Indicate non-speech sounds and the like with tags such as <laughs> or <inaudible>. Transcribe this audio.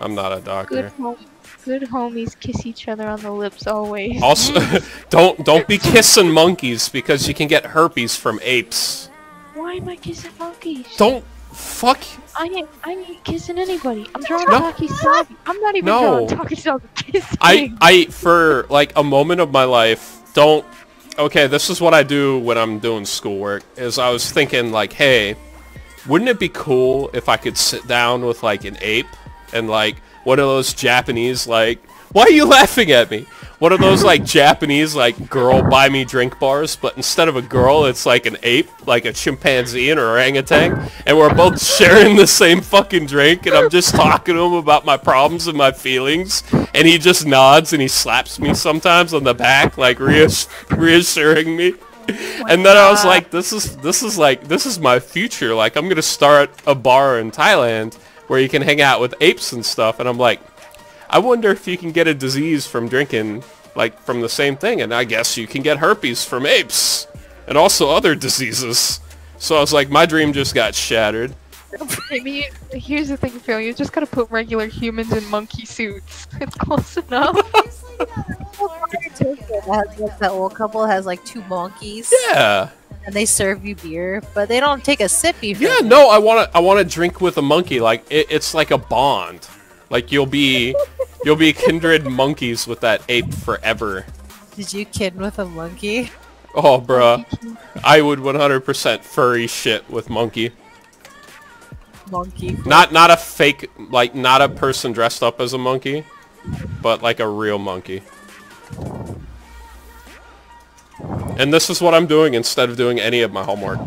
I'm not a Good doctor. hom good homies kiss each other on the lips always. Also, <laughs> don't don't be kissing monkeys because you can get herpes from apes. Why am I kissing monkeys? Don't fuck. I ain't I ain't kissing anybody. I'm drawing No. Takisabi. I'm not even No. drawing <laughs> kissing. I I for like a moment of my life don't. Okay, this is what I do when I'm doing schoolwork. Is I was thinking like, hey, wouldn't it be cool if I could sit down with like an ape and like one of those Japanese like, why are you laughing at me? One of those like Japanese like girl buy me drink bars, but instead of a girl, it's like an ape, like a chimpanzee and an orangutan, and we're both sharing the same fucking drink, and I'm just talking to him about my problems and my feelings, and he just nods and he slaps me sometimes on the back, like reass- reassuring me. And then I was like, this is this is like this is my future. Like I'm gonna start a bar in Thailand where you can hang out with apes and stuff. And I'm like, I wonder if you can get a disease from drinking like from the same thing. And I guess you can get herpes from apes and also other diseases. So I was like, my dream just got shattered. I mean, here's the thing, Phil. You just gotta put regular humans in monkey suits. <laughs> It's close enough. <laughs> Has, like, that old couple has like two monkeys Yeah, and they serve you beer, but they don't take a sippy. yeah. No, I want to. I want to drink with a monkey. Like it, it's like a bond. Like you'll be, you'll be kindred monkeys with that ape forever. Did you kid with a monkey? Oh, bruh. I would 100% furry shit with monkey. Monkey. Not not a fake, like not a person dressed up as a monkey, but like a real monkey. And this is what I'm doing instead of doing any of my homework.